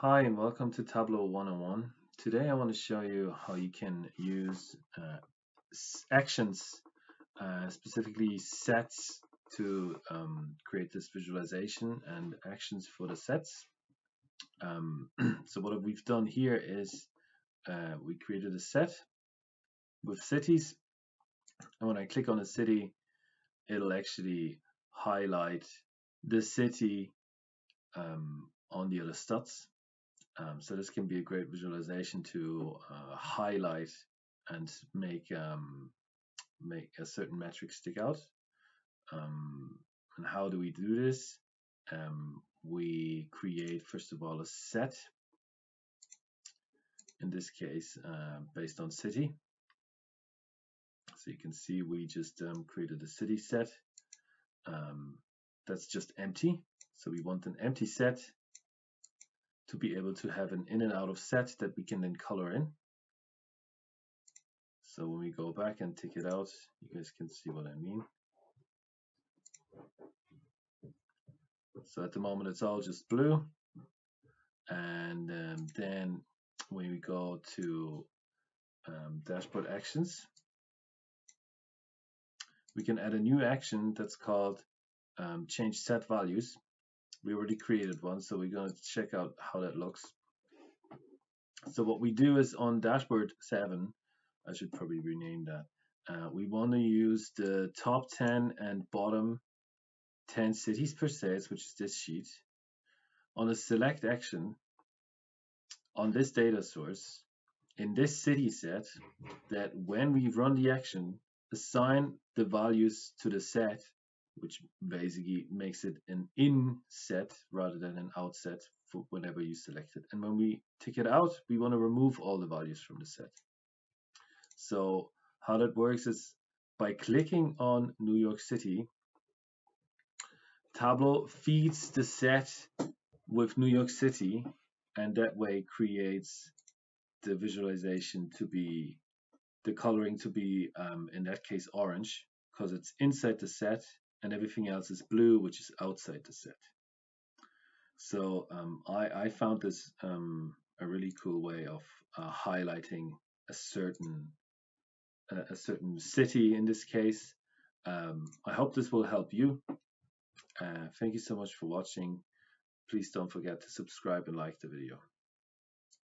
Hi and welcome to Tableau 101. Today I want to show you how you can use uh, actions, uh, specifically sets to um, create this visualization and actions for the sets. Um, so what we've done here is uh, we created a set with cities and when I click on a city it'll actually highlight the city um, on the other studs um, so this can be a great visualization to uh, highlight and make um, make a certain metric stick out. Um, and how do we do this? Um, we create first of all a set. In this case, uh, based on city. So you can see we just um, created a city set. Um, that's just empty. So we want an empty set to be able to have an in and out of set that we can then color in. So when we go back and take it out, you guys can see what I mean. So at the moment it's all just blue. And um, then when we go to um, dashboard actions, we can add a new action that's called um, change set values we already created one, so we're going to check out how that looks. So what we do is on dashboard 7, I should probably rename that, uh, we want to use the top 10 and bottom 10 cities per sales, which is this sheet, on a select action on this data source in this city set that when we run the action, assign the values to the set which basically makes it an in set rather than an out set for whenever you select it. And when we tick it out, we want to remove all the values from the set. So how that works is by clicking on New York City, Tableau feeds the set with New York City and that way creates the visualization to be the coloring to be um, in that case orange because it's inside the set and everything else is blue, which is outside the set. So um, I, I, found this um, a really cool way of uh, highlighting a certain uh, a certain city in this case. Um, I hope this will help you. Uh, thank you so much for watching. Please don't forget to subscribe and like the video.